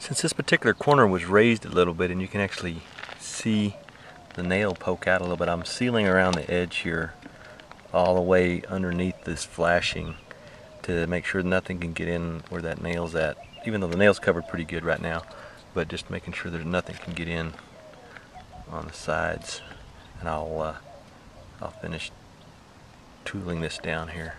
Since this particular corner was raised a little bit and you can actually see the nail poke out a little bit, I'm sealing around the edge here all the way underneath this flashing to make sure nothing can get in where that nail's at. Even though the nail's covered pretty good right now, but just making sure there's nothing can get in on the sides. And I'll uh, I'll finish tooling this down here.